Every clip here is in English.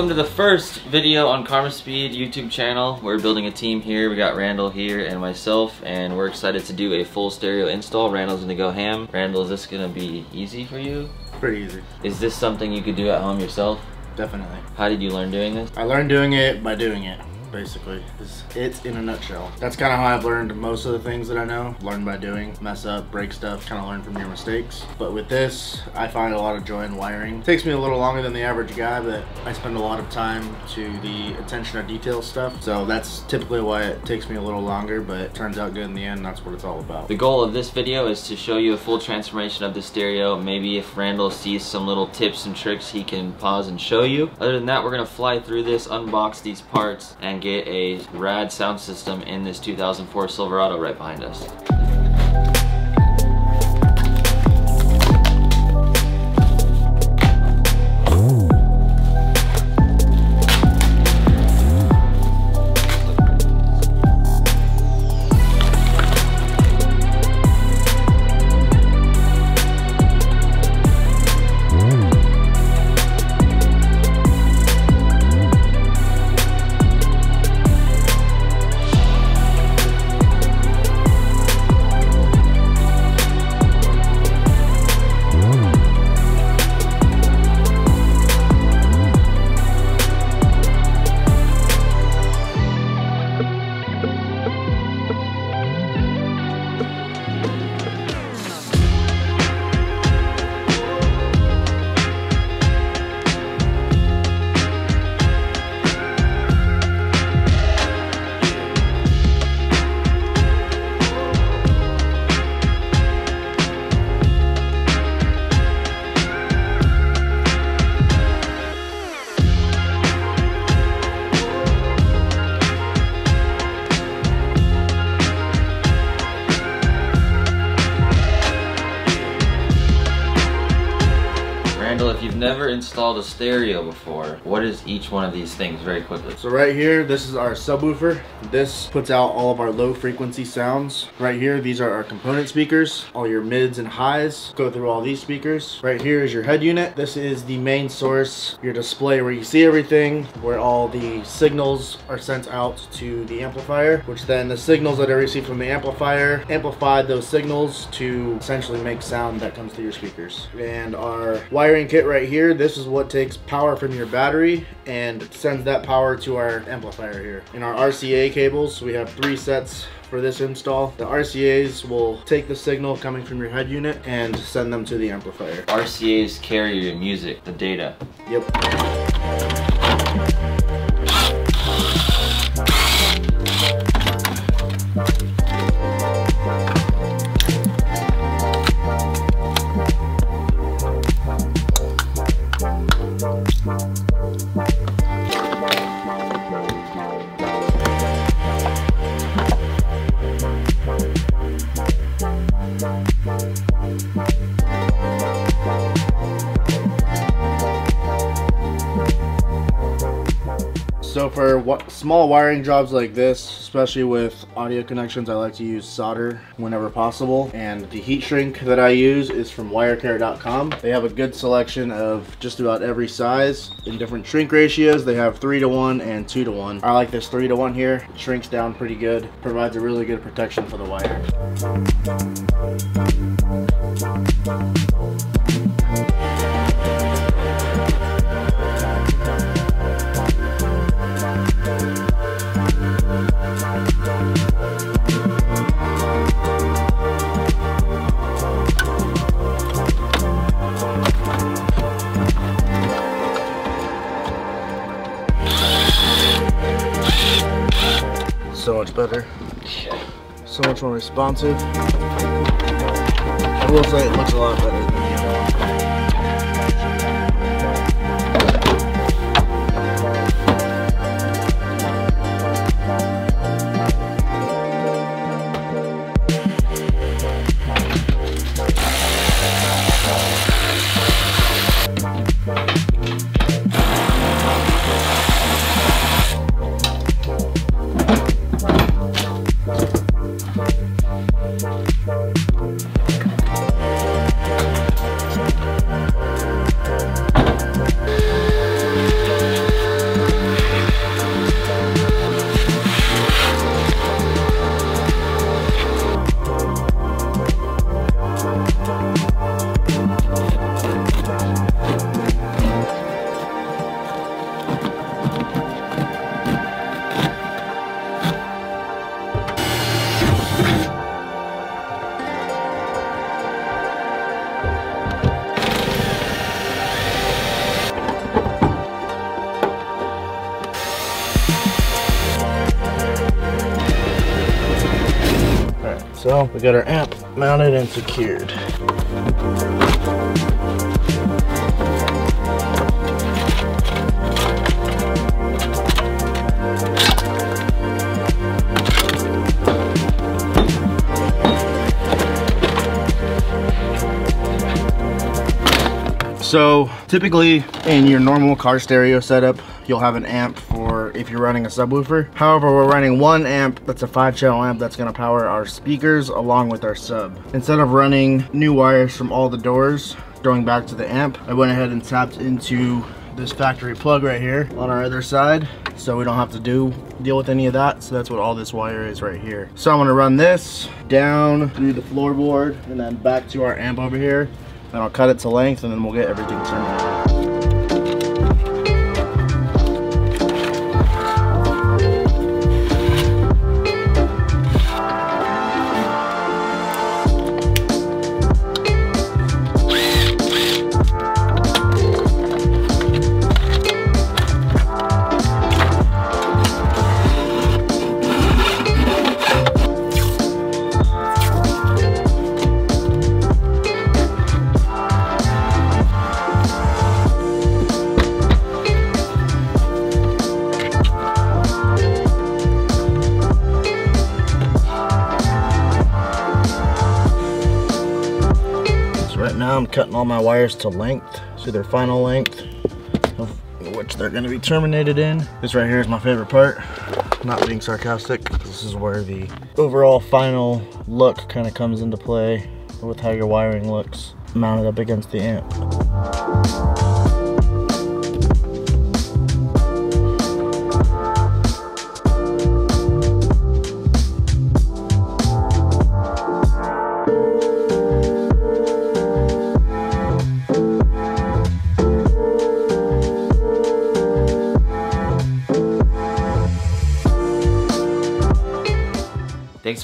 Welcome to the first video on Carma Speed YouTube channel. We're building a team here. We got Randall here and myself, and we're excited to do a full stereo install. Randall's gonna go ham. Randall, is this gonna be easy for you? Pretty easy. Is this something you could do at home yourself? Definitely. How did you learn doing this? I learned doing it by doing it basically. It's, it's in a nutshell. That's kind of how I've learned most of the things that I know. Learn by doing, mess up, break stuff, kind of learn from your mistakes. But with this, I find a lot of joy in wiring. It takes me a little longer than the average guy, but I spend a lot of time to the attention to detail stuff. So that's typically why it takes me a little longer, but it turns out good in the end. That's what it's all about. The goal of this video is to show you a full transformation of the stereo. Maybe if Randall sees some little tips and tricks, he can pause and show you. Other than that, we're gonna fly through this, unbox these parts, and get a rad sound system in this 2004 Silverado right behind us. Installed a stereo before, what is each one of these things very quickly? So right here, this is our subwoofer. This puts out all of our low frequency sounds. Right here, these are our component speakers. All your mids and highs go through all these speakers. Right here is your head unit. This is the main source, your display where you see everything, where all the signals are sent out to the amplifier, which then the signals that are received from the amplifier amplify those signals to essentially make sound that comes through your speakers. And our wiring kit right here, this is what takes power from your battery and sends that power to our amplifier here. In our RCA cables, we have three sets for this install. The RCAs will take the signal coming from your head unit and send them to the amplifier. RCAs carry your music, the data. Yep. Small wiring jobs like this, especially with audio connections, I like to use solder whenever possible. And the heat shrink that I use is from wirecare.com. They have a good selection of just about every size in different shrink ratios. They have three to one and two to one. I like this three to one here. It shrinks down pretty good, provides a really good protection for the wire. So much better. So much more responsive. I will say it looks a lot better We got our amp mounted and secured. So typically in your normal car stereo setup, you'll have an amp if you're running a subwoofer. However, we're running one amp that's a five channel amp that's gonna power our speakers along with our sub. Instead of running new wires from all the doors going back to the amp, I went ahead and tapped into this factory plug right here on our other side so we don't have to do deal with any of that so that's what all this wire is right here so i'm to run this down through the floorboard and then back to our amp over here then I'll cut it to length and then we'll get everything turned. now all my wires to length, so their final length, which they're gonna be terminated in. This right here is my favorite part. Not being sarcastic, this is where the overall final look kind of comes into play with how your wiring looks mounted up against the amp.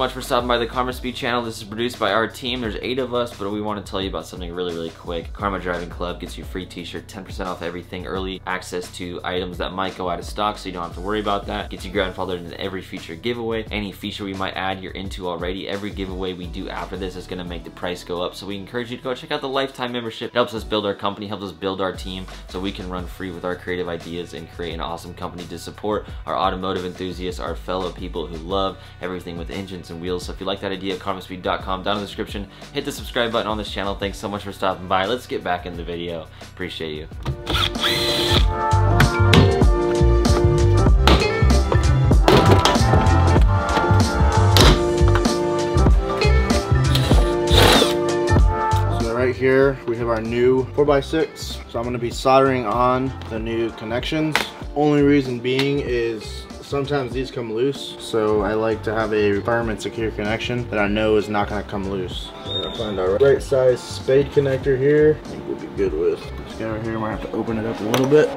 Much for stopping by the Carma Speed channel. This is produced by our team. There's eight of us, but we want to tell you about something really, really quick. Carma Driving Club gets you free t-shirt, 10% off everything, early access to items that might go out of stock, so you don't have to worry about that. Gets you grandfathered into every feature giveaway. Any feature we might add, you're into already. Every giveaway we do after this is gonna make the price go up, so we encourage you to go check out the lifetime membership. It helps us build our company, helps us build our team, so we can run free with our creative ideas and create an awesome company to support our automotive enthusiasts, our fellow people who love everything with engines and wheels. So if you like that idea, carmaspeed.com down in the description. Hit the subscribe button on this channel. Thanks so much for stopping by. Let's get back in the video. Appreciate you. So right here we have our new 4x6 so i'm going to be soldering on the new connections only reason being is sometimes these come loose, so I like to have a firm and secure connection that I know is not gonna come loose. We're gonna find our right size spade connector here. I think we'll be good with. This guy right here, might have to open it up a little bit.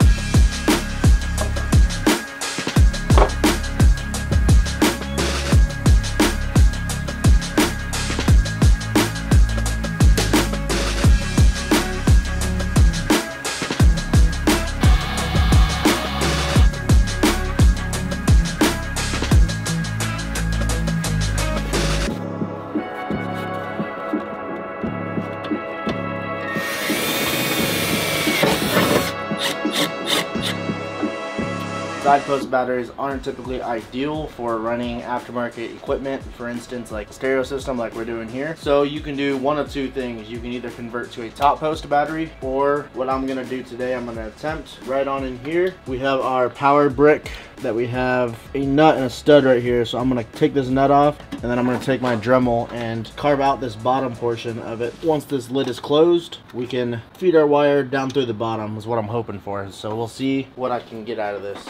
Post batteries aren't typically ideal for running aftermarket equipment, for instance like stereo system like we're doing here. So you can do one of two things. You can either convert to a top post battery or what I'm gonna do today, I'm gonna attempt right on in here. We have our power brick that we have a nut and a stud right here. So I'm gonna take this nut off and then I'm gonna take my Dremel and carve out this bottom portion of it. Once this lid is closed, we can feed our wire down through the bottom is what I'm hoping for. So we'll see what I can get out of this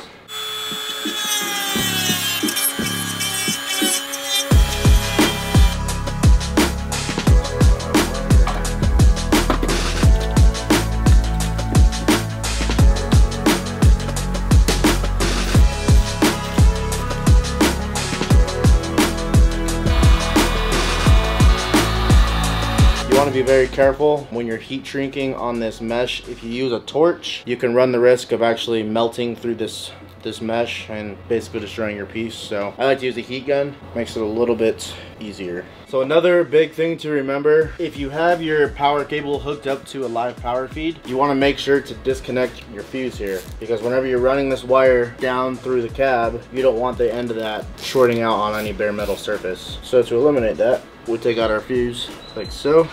be very careful when you're heat shrinking on this mesh. If you use a torch, you can run the risk of actually melting through this this mesh and basically destroying your piece. So I like to use a heat gun, makes it a little bit easier. So another big thing to remember, if you have your power cable hooked up to a live power feed, you wanna make sure to disconnect your fuse here because whenever you're running this wire down through the cab, you don't want the end of that shorting out on any bare metal surface. So to eliminate that, we take out our fuse like so,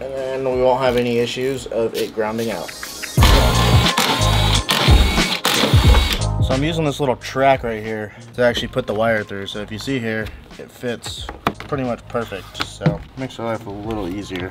and then we won't have any issues of it grounding out. So I'm using this little track right here to actually put the wire through. So if you see here, it fits pretty much perfect. So makes your life a little easier.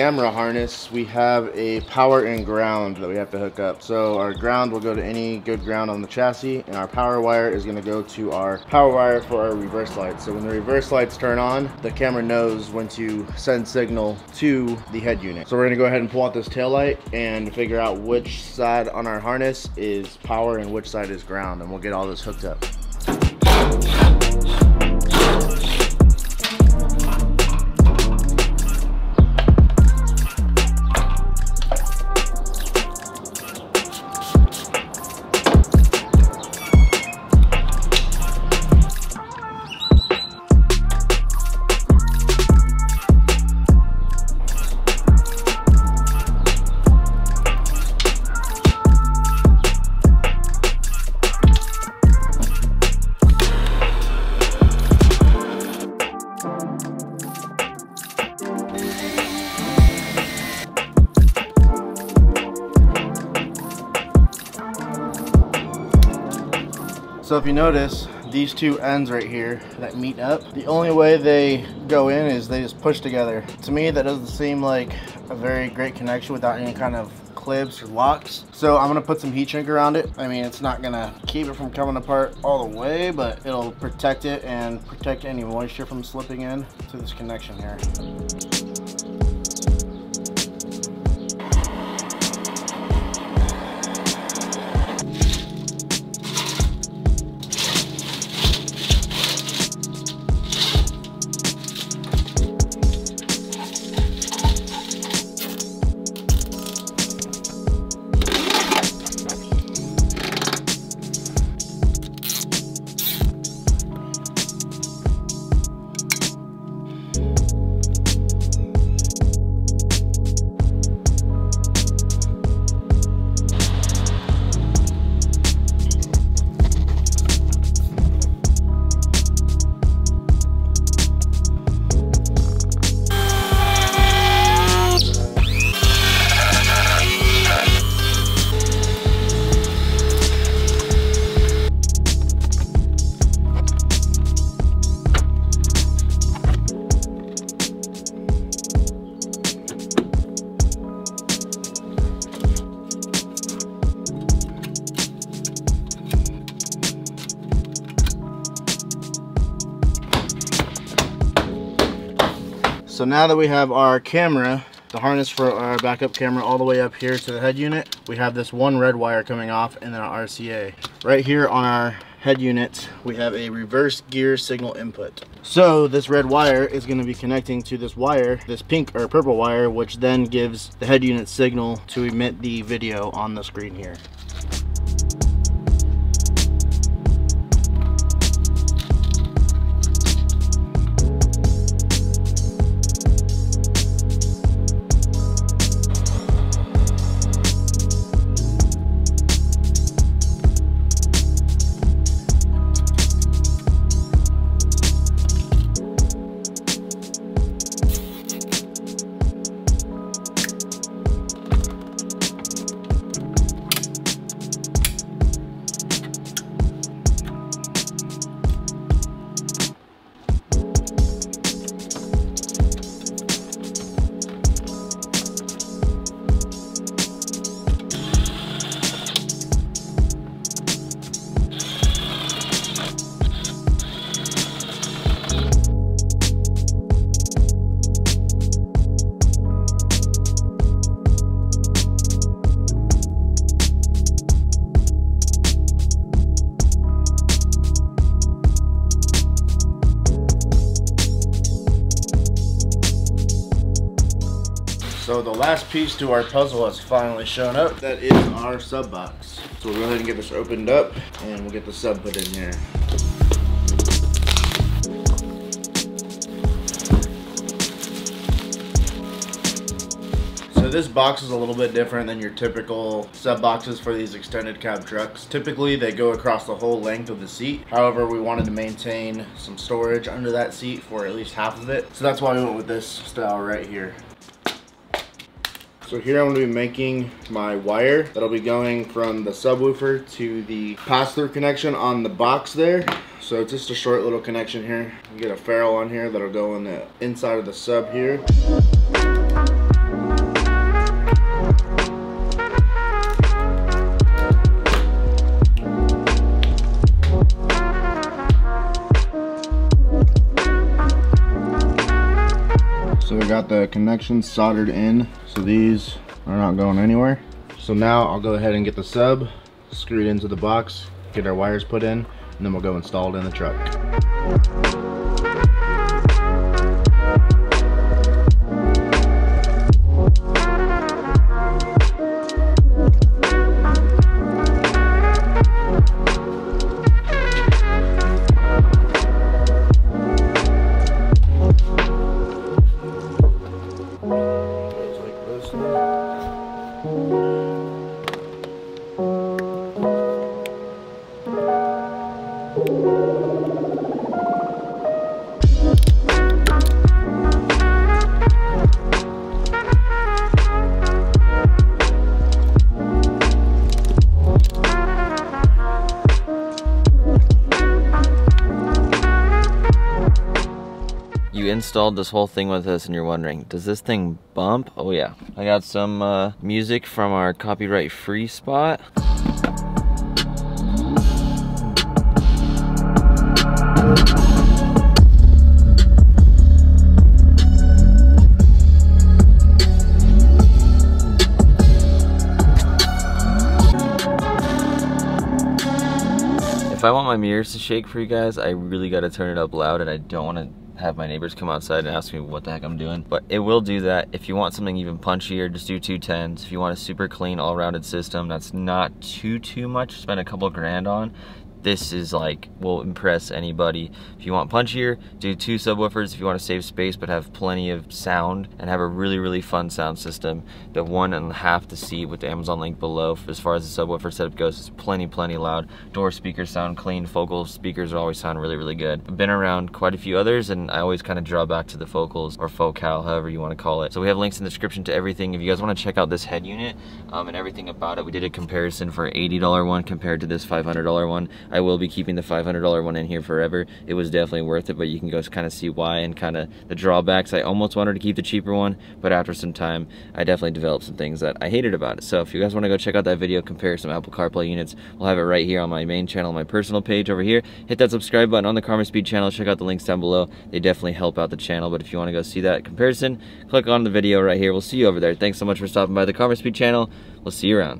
Camera harness, we have a power and ground that we have to hook up. So our ground will go to any good ground on the chassis and our power wire is gonna go to our power wire for our reverse lights. So when the reverse lights turn on, the camera knows when to send signal to the head unit. So we're gonna go ahead and pull out this tail light and figure out which side on our harness is power and which side is ground and we'll get all this hooked up. So if you notice, these two ends right here that meet up, the only way they go in is they just push together. To me, that doesn't seem like a very great connection without any kind of clips or locks. So I'm gonna put some heat shrink around it. I mean, it's not gonna keep it from coming apart all the way, but it'll protect it and protect any moisture from slipping in to this connection here. Now that we have our camera, the harness for our backup camera all the way up here to the head unit, we have this one red wire coming off and then our RCA. Right here on our head unit, we have a reverse gear signal input. So this red wire is going to be connecting to this wire, this pink or purple wire, which then gives the head unit signal to emit the video on the screen here. Last piece to our puzzle has finally shown up. That is our sub box. So we'll go ahead and get this opened up and we'll get the sub put in here. So this box is a little bit different than your typical sub boxes for these extended cab trucks. Typically they go across the whole length of the seat. However, we wanted to maintain some storage under that seat for at least half of it. So that's why we went with this style right here. So here I'm going to be making my wire that'll be going from the subwoofer to the pass-through connection on the box there. So it's just a short little connection here. You get a ferrule on here that'll go in the inside of the sub here. So we got the connection soldered in. So these are not going anywhere. So now I'll go ahead and get the sub screwed into the box, get our wires put in, and then we'll go install it in the truck. You installed this whole thing with us and you're wondering, does this thing bump? Oh yeah. I got some uh, music from our copyright free spot. If I want my mirrors to shake for you guys, I really gotta turn it up loud and I don't wanna have my neighbors come outside and ask me what the heck I'm doing. But it will do that. If you want something even punchier, just do 210s. If you want a super clean, all-rounded system that's not too, too much, spend a couple grand on, this is like will impress anybody. If you want punchier, do two subwoofers. If you want to save space but have plenty of sound and have a really really fun sound system, the one and a half the seat with the Amazon link below. As far as the subwoofer setup goes, it's plenty plenty loud. Door speakers sound clean. Focal speakers always sound really really good. I've been around quite a few others and I always kind of draw back to the focals or focal, however you want to call it. So we have links in the description to everything. If you guys want to check out this head unit um, and everything about it, we did a comparison for $80 one compared to this $500 one. I will be keeping the $500 one in here forever. It was definitely worth it, but you can go kind of see why and kind of the drawbacks. I almost wanted to keep the cheaper one, but after some time, I definitely developed some things that I hated about it. So if you guys want to go check out that video, compare some Apple CarPlay units, we'll have it right here on my main channel, my personal page over here. Hit that subscribe button on the Car Speed channel. Check out the links down below. They definitely help out the channel, but if you want to go see that comparison, click on the video right here. We'll see you over there. Thanks so much for stopping by the Car Speed channel. We'll see you around.